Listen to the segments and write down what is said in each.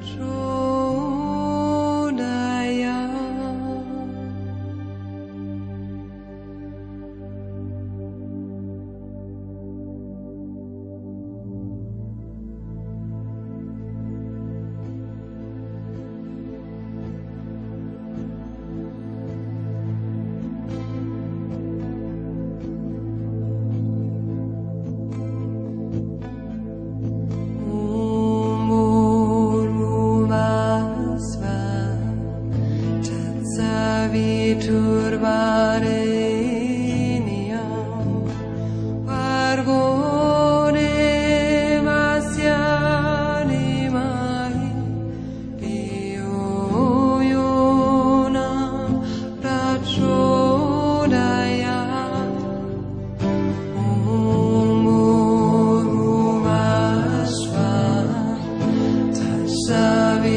true.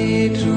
me to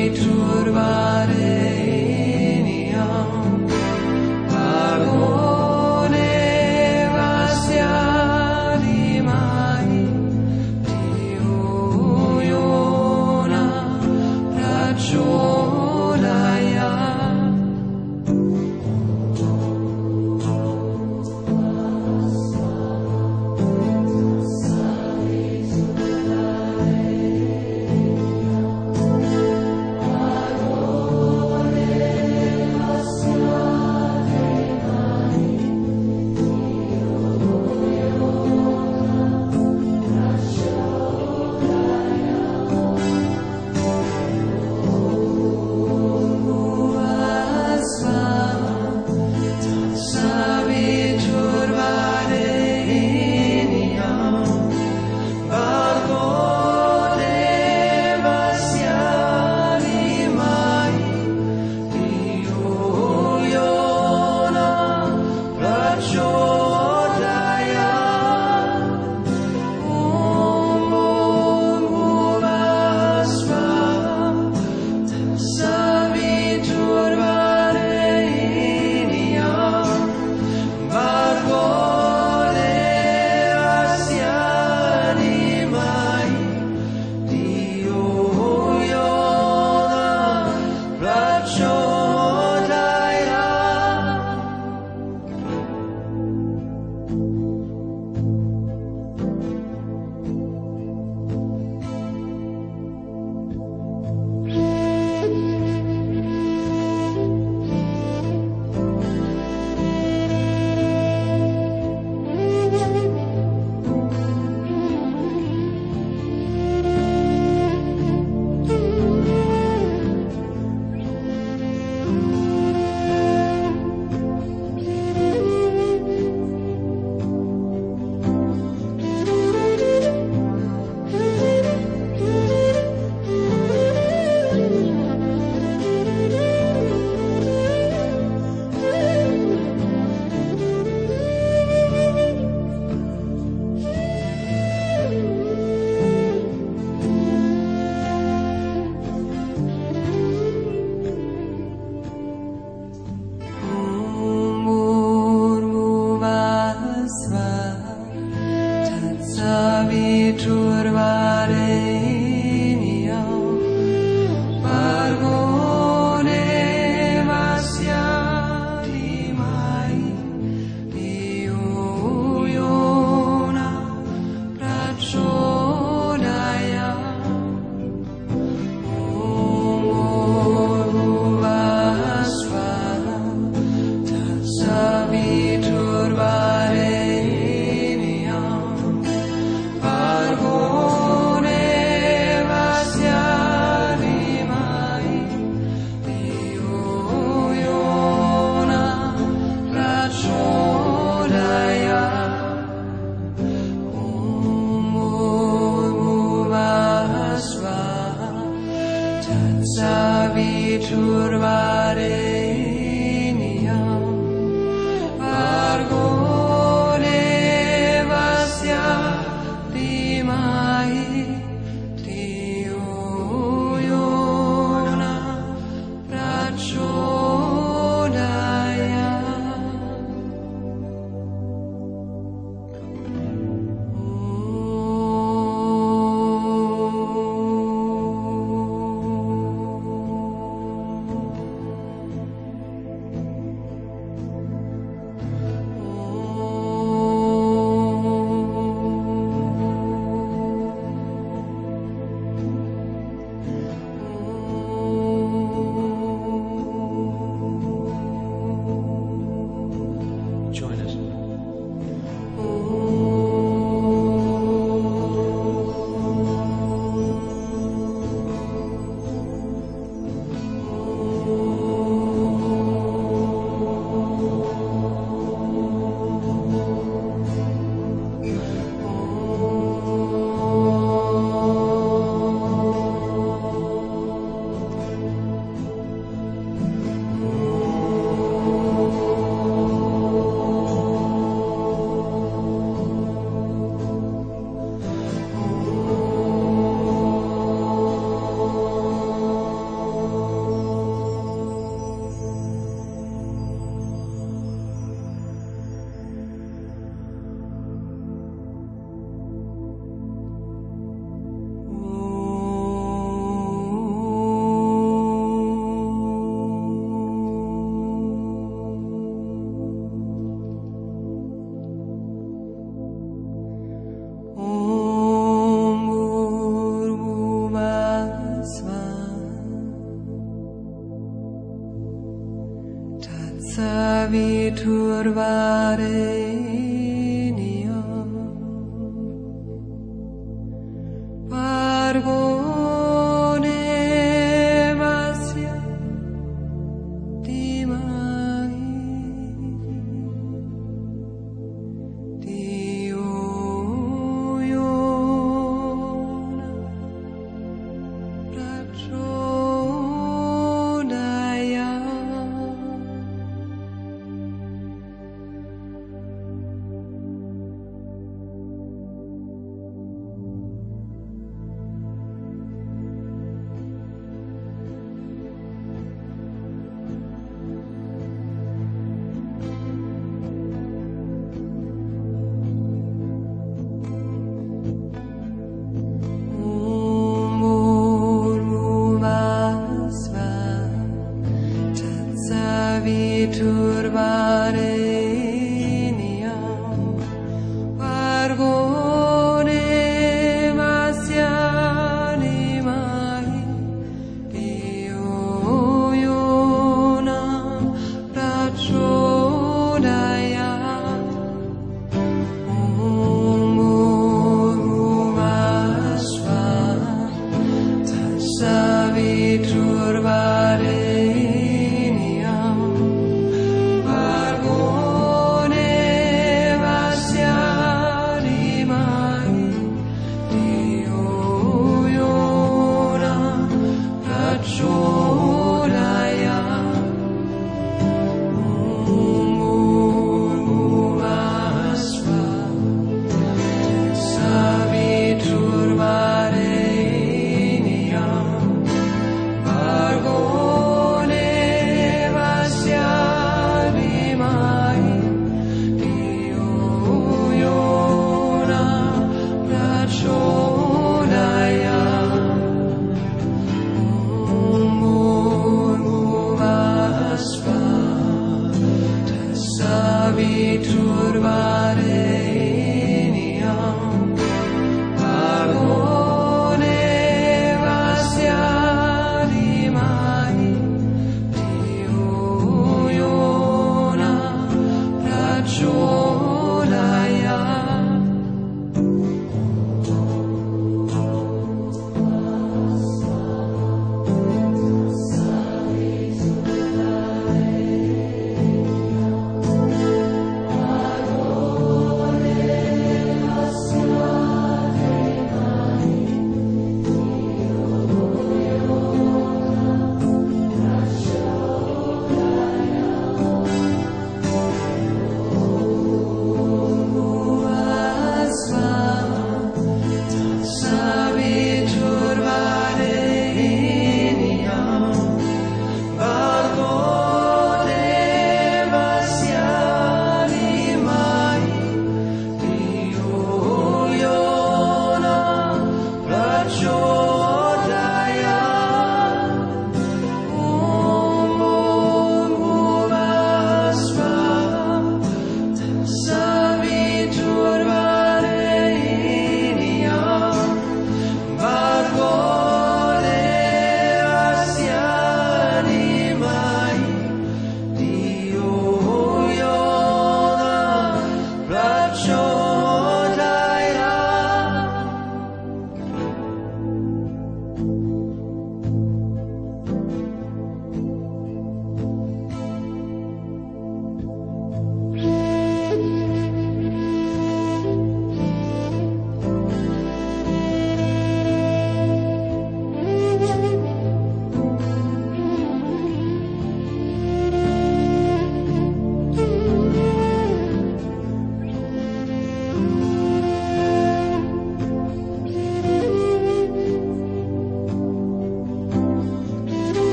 Petrur var